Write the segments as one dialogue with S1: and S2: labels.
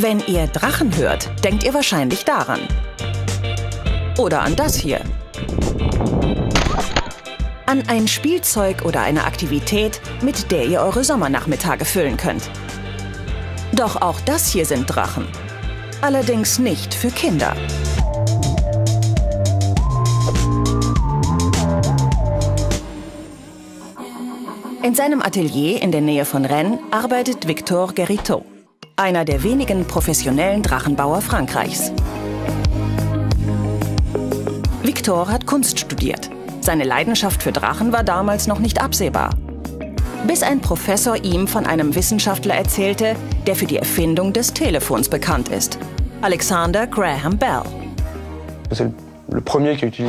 S1: Wenn ihr Drachen hört, denkt ihr wahrscheinlich daran. Oder an das hier. An ein Spielzeug oder eine Aktivität, mit der ihr eure Sommernachmittage füllen könnt. Doch auch das hier sind Drachen. Allerdings nicht für Kinder. In seinem Atelier in der Nähe von Rennes arbeitet Victor Gueritot einer der wenigen professionellen Drachenbauer Frankreichs. Victor hat Kunst studiert. Seine Leidenschaft für Drachen war damals noch nicht absehbar. Bis ein Professor ihm von einem Wissenschaftler erzählte, der für die Erfindung des Telefons bekannt ist. Alexander Graham Bell.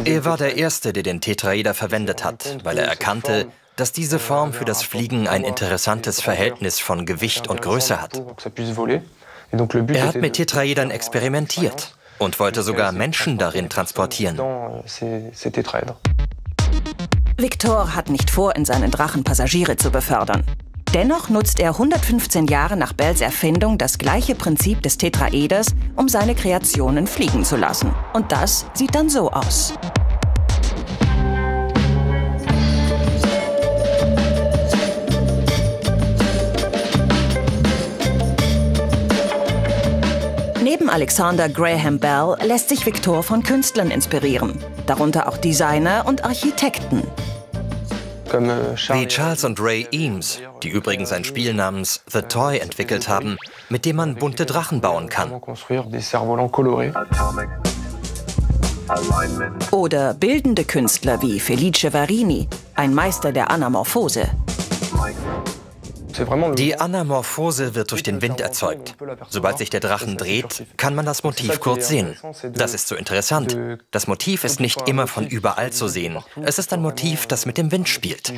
S2: Er war der Erste, der den Tetraeder verwendet hat, weil er erkannte, dass diese Form für das Fliegen ein interessantes Verhältnis von Gewicht und Größe hat. Er hat mit Tetraedern experimentiert und wollte sogar Menschen darin transportieren.
S1: Victor hat nicht vor, in seinen Drachen Passagiere zu befördern. Dennoch nutzt er 115 Jahre nach Bells Erfindung das gleiche Prinzip des Tetraeders, um seine Kreationen fliegen zu lassen. Und das sieht dann so aus. Neben Alexander Graham Bell lässt sich Victor von Künstlern inspirieren, darunter auch Designer und Architekten.
S2: Wie Charles und Ray Eames, die übrigens ein Spiel namens The Toy entwickelt haben, mit dem man bunte Drachen bauen kann.
S1: Oder bildende Künstler wie Felice Varini, ein Meister der Anamorphose.
S2: Die Anamorphose wird durch den Wind erzeugt. Sobald sich der Drachen dreht, kann man das Motiv kurz sehen. Das ist so interessant. Das Motiv ist nicht immer von überall zu sehen. Es ist ein Motiv, das mit dem Wind spielt.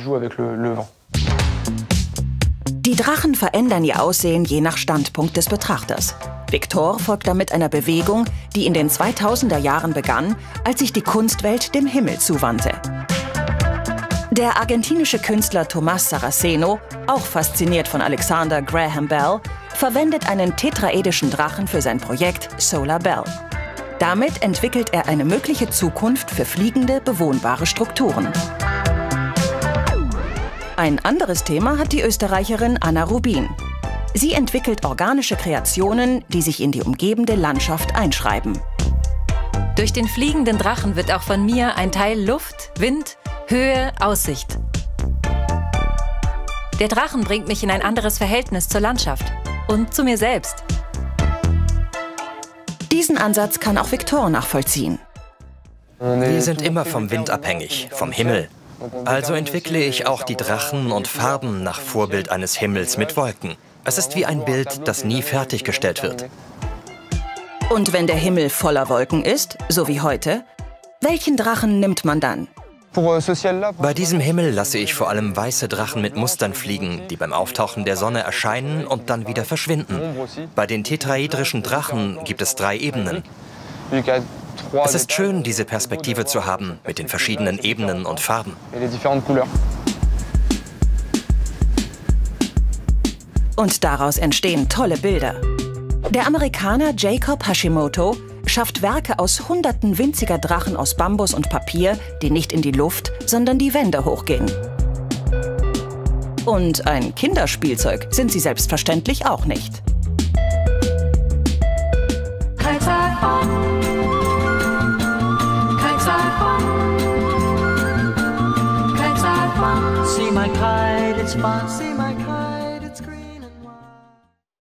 S1: Die Drachen verändern ihr Aussehen je nach Standpunkt des Betrachters. Victor folgt damit einer Bewegung, die in den 2000er Jahren begann, als sich die Kunstwelt dem Himmel zuwandte. Der argentinische Künstler Tomás Saraceno, auch fasziniert von Alexander Graham Bell, verwendet einen tetraedischen Drachen für sein Projekt Solar Bell. Damit entwickelt er eine mögliche Zukunft für fliegende, bewohnbare Strukturen. Ein anderes Thema hat die Österreicherin Anna Rubin. Sie entwickelt organische Kreationen, die sich in die umgebende Landschaft einschreiben.
S3: Durch den fliegenden Drachen wird auch von mir ein Teil Luft, Wind Höhe, Aussicht. Der Drachen bringt mich in ein anderes Verhältnis zur Landschaft und zu mir selbst.
S1: Diesen Ansatz kann auch Victor nachvollziehen.
S2: Wir sind immer vom Wind abhängig, vom Himmel. Also entwickle ich auch die Drachen und Farben nach Vorbild eines Himmels mit Wolken. Es ist wie ein Bild, das nie fertiggestellt wird.
S1: Und wenn der Himmel voller Wolken ist, so wie heute, welchen Drachen nimmt man dann?
S2: Bei diesem Himmel lasse ich vor allem weiße Drachen mit Mustern fliegen, die beim Auftauchen der Sonne erscheinen und dann wieder verschwinden. Bei den tetraedrischen Drachen gibt es drei Ebenen. Es ist schön, diese Perspektive zu haben, mit den verschiedenen Ebenen und Farben.
S1: Und daraus entstehen tolle Bilder. Der Amerikaner Jacob Hashimoto schafft Werke aus hunderten winziger Drachen aus Bambus und Papier, die nicht in die Luft, sondern die Wände hochgehen. Und ein Kinderspielzeug sind sie selbstverständlich auch nicht. See my kite, it's fun,